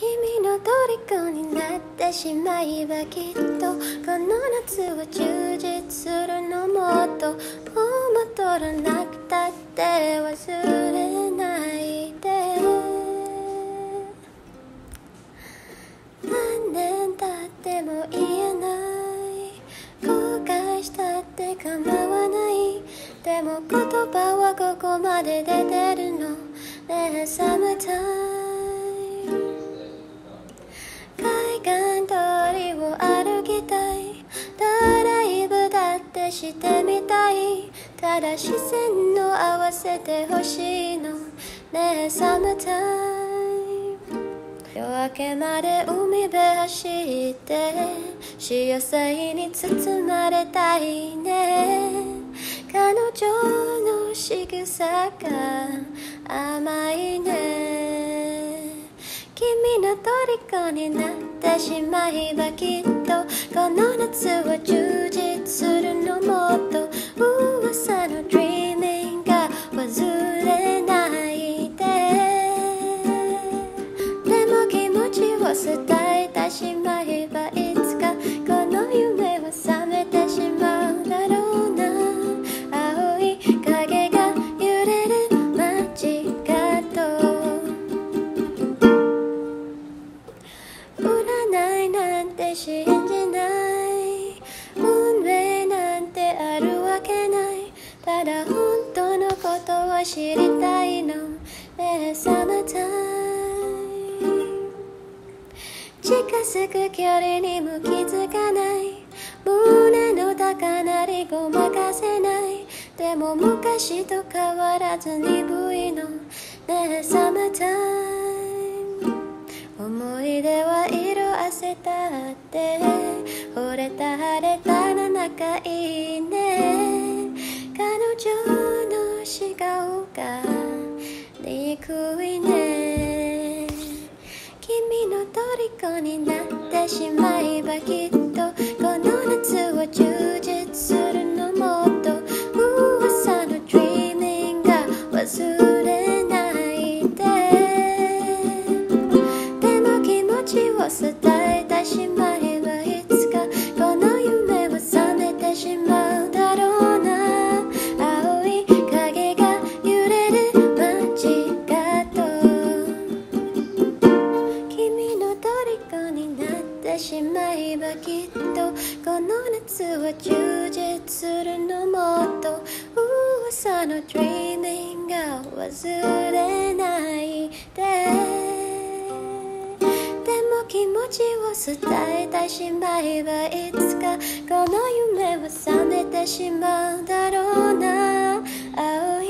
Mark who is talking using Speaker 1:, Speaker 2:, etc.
Speaker 1: 君の虜になってしまえばきっとこの夏は充実するのもっともう戻らなくたって忘れないで。何年経っても言えない。後悔したって構わない。でも言葉はここまで出てるの。ねえ Summertime 海してみたい。ただ視線を合わせてほしいの。ねえ Summertime 夜明けまで海辺走って潮騒に包まれたいね。彼女の仕草が甘いね。君の虜になってしまえばきっとこの夏は充なんて信じない。運命なんてあるわけない。ただ本当のことを知りたいの。ねえ Summertime 近づく距離にも気づかない。胸の高鳴りごまかせない。でも昔と変わらず鈍いの。ねえ Summertime 思せたって。惚れた晴れたら仲いいね。彼女の笑顔が憎いね。君の虜になってしまえばきっとこのきっとこの夏は充実するのもっと噂の Dreaming が忘れないで。でも気持ちを伝えてしまえばいつかこの夢は覚めてしまうだろうな。青